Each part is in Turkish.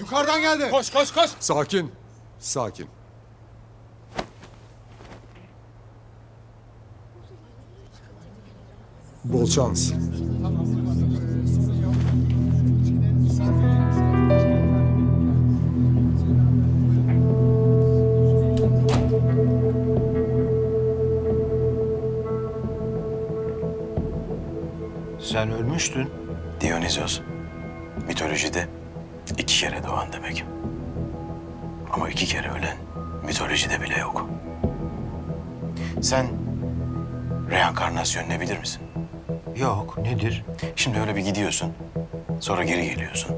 Yukarıdan geldi. Koş koş koş. Sakin. Sakin. Bol şans. Sen ölmüştün. Dionysos. Mitolojide iki kere doğan demek. Ama iki kere ölen mitolojide bile yok. Sen reenkarnasyon ne bilir misin? Yok, nedir? Şimdi öyle bir gidiyorsun, sonra geri geliyorsun.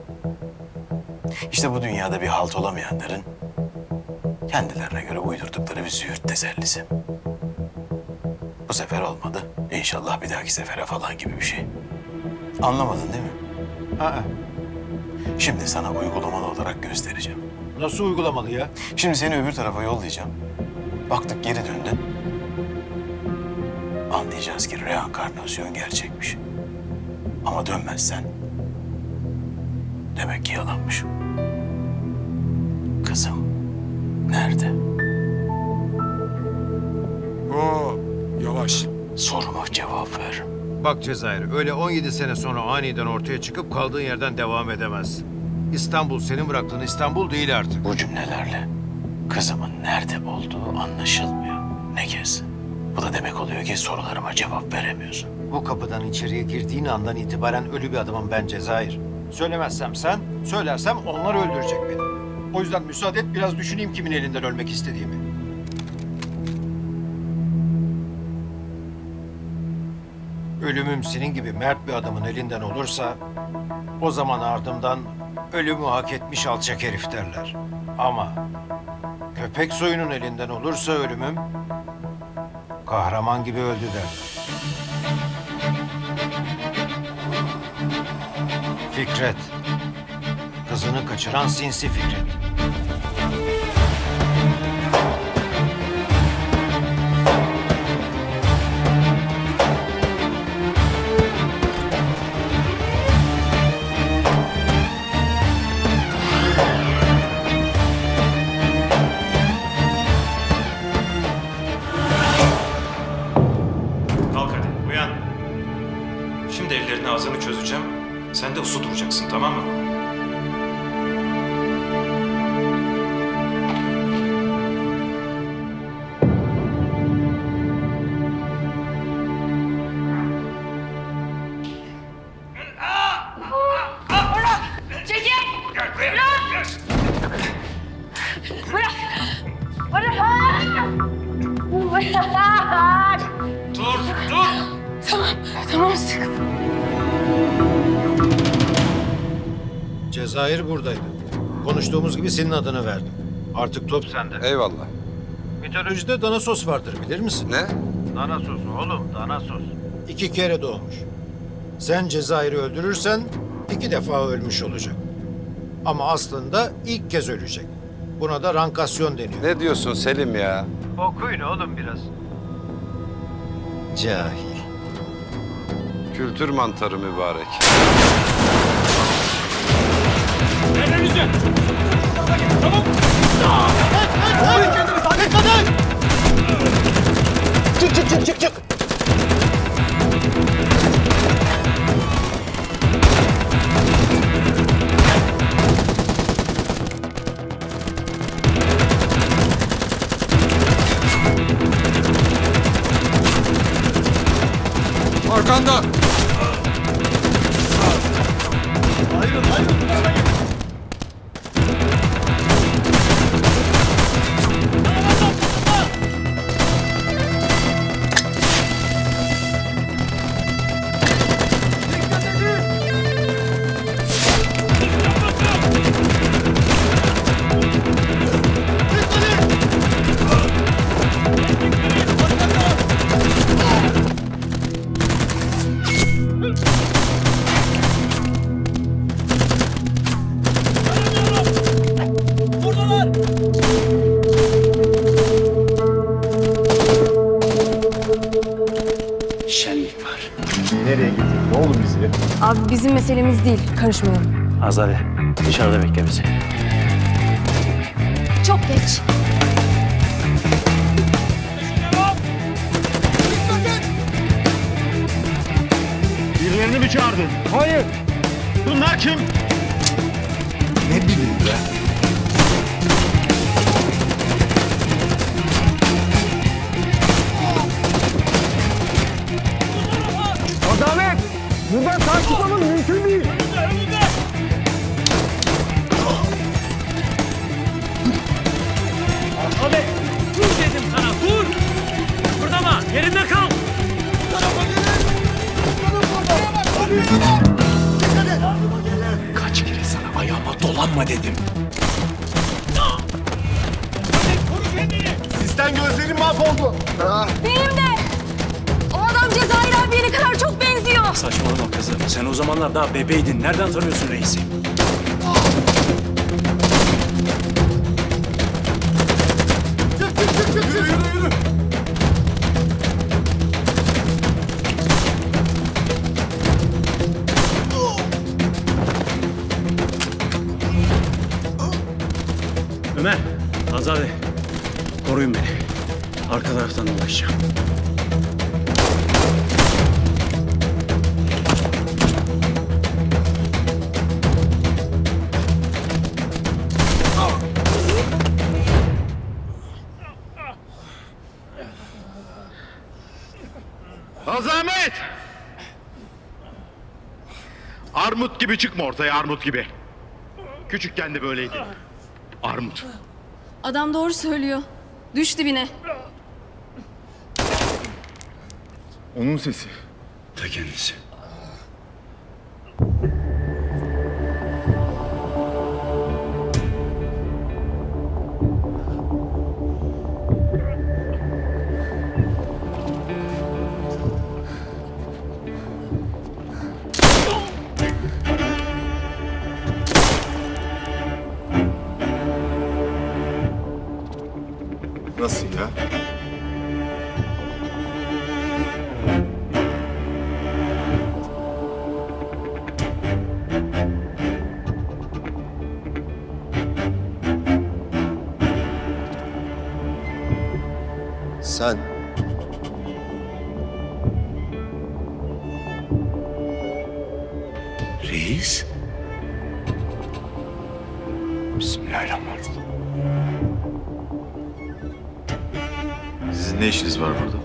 İşte bu dünyada bir halt olamayanların kendilerine göre uydurdukları bir züğürt tesellisi. Bu sefer olmadı. İnşallah bir dahaki sefere falan gibi bir şey. Anlamadın değil mi? Aa, Şimdi sana uygulamalı olarak göstereceğim. nasıl uygulamalı ya? Şimdi seni öbür tarafa yollayacağım. Baktık geri döndün. Anlayacağız ki reenkarnasyon gerçekmiş. Ama dönmezsen demek ki yalanmış. Kızım nerede? Soruma cevap ver. Bak Cezayir, öyle 17 sene sonra aniden ortaya çıkıp kaldığın yerden devam edemez. İstanbul senin bıraktığın İstanbul değil artık. Bu cümlelerle kızımın nerede olduğu anlaşılmıyor. Ne kez? Bu da demek oluyor ki sorularıma cevap veremiyorsun. Bu kapıdan içeriye girdiğin andan itibaren ölü bir adamım ben Cezayir. Söylemezsem sen, söylersem onlar öldürecek beni. O yüzden müsaade et biraz düşüneyim kimin elinden ölmek istediğimi. Ölümüm senin gibi mert bir adamın elinden olursa... ...o zaman ardımdan ölümü hak etmiş alçak herif derler. Ama köpek soyunun elinden olursa ölümüm... ...kahraman gibi öldü derler. Fikret. Kızını kaçıran sinsi Fikret. Ağzını çözeceğim. Sen de usu duracaksın tamam mı? Dur dur. Tamam, tamam sıkı. Cezayir buradaydı. Konuştuğumuz gibi senin adını verdim. Artık top sende. Eyvallah. Mitolojide Danasos vardır bilir misin? Ne? Danasos oğlum, Danasos. İki kere doğmuş. Sen Cezayir'i öldürürsen iki defa ölmüş olacak. Ama aslında ilk kez ölecek. Buna da rankasyon deniyor. Ne diyorsun Selim ya? Okuyun oğlum biraz. Cahil. Kültür mantarı mübarek. Ellerinizi. Tamam. Arkanda. Abi bizim meselemiz değil. Karışmayalım. Azade dışarıda bekle bizi. Çok geç. Birilerini mi çağırdın? Hayır. Bunlar kim? Ne bileyim be. Buradan sağ çıkmamız mümkün değil. Abi dur dedim sana dur. Kıpırdama yerinde kal. Kaç kere sana ayağıma dolanma dedim. Sistem gözlerim mahvoldu. Benim de. O adam Cezayir abiye ne kadar çok benziyor. Saçmalama. Sen o zamanlar daha bebeydin. Nereden tanıyorsun reisi? Yürü yürü yürü. Ömer, Azade. Koruyun beni. Arka taraftan dolaşacağım. Azamet! Armut gibi çıkma ortaya armut gibi. Küçükken de böyleydi. Armut. Adam doğru söylüyor. Düş dibine. Onun sesi. Ta kendisi. Nasıl ya? Sen Reis? Bismillahirrahmanirrahim. Sizin ne işiniz var burada?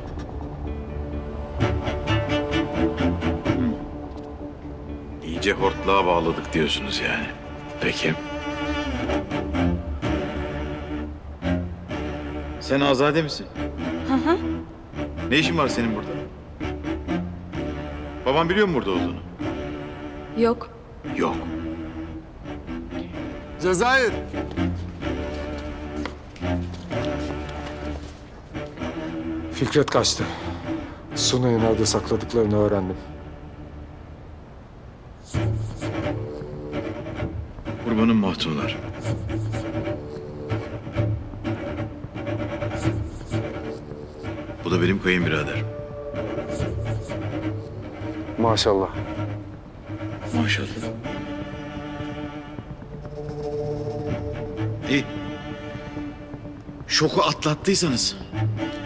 İyice hortlağa bağladık diyorsunuz yani. Peki. Sen Azade misin? Hı hı. Ne işin var senin burada? Babam biliyor mu burada olduğunu? Yok. Yok. Cezayir. Fikret kaçtı. Sunay'ı nerede sakladıklarını öğrendim. Kurbanın mahtumlar. Bu da benim kayınbirader. Maşallah. Maşallah. İyi. Şoku atlattıysanız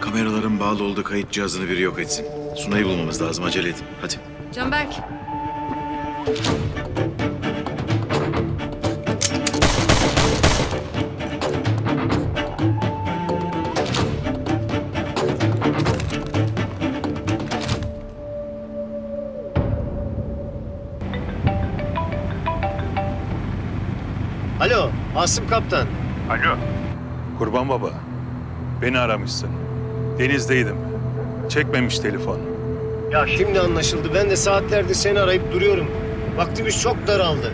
kameraların bağlı olduğu kayıt cihazını biri yok etsin. Sunay'ı bulmamız lazım. Acele edin. Hadi. Canberk. Alo, Asım Kaptan. Alo. Kurban baba. Beni aramışsın. Denizdeydim. Çekmemiş telefon. Ya şimdi anlaşıldı. Ben de saatlerdir seni arayıp duruyorum. Vaktimiz çok daraldı.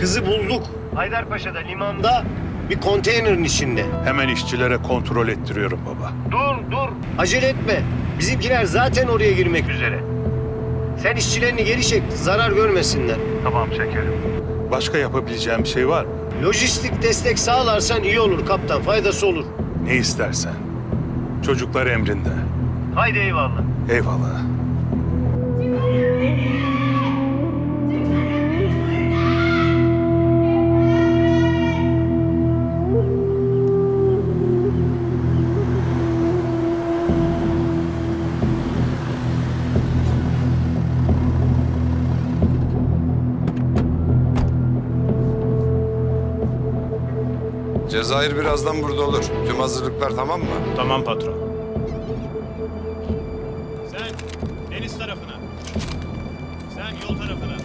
Kızı bulduk. Haydarpaşa'da limanda bir konteynerin içinde. Hemen işçilere kontrol ettiriyorum baba. Dur, dur. Acele etme. Bizimkiler zaten oraya girmek üzere. Sen işçilerini geri çek, zarar görmesinler. Tamam şekerim. Başka yapabileceğim bir şey var mı? Lojistik destek sağlarsan iyi olur kaptan, faydası olur. Ne istersen. Çocuklar emrinde. Haydi eyvallah. Eyvallah. Cezayir birazdan burada olur. Tüm hazırlıklar tamam mı? Tamam patron. Sen deniz tarafına. Sen yol tarafına.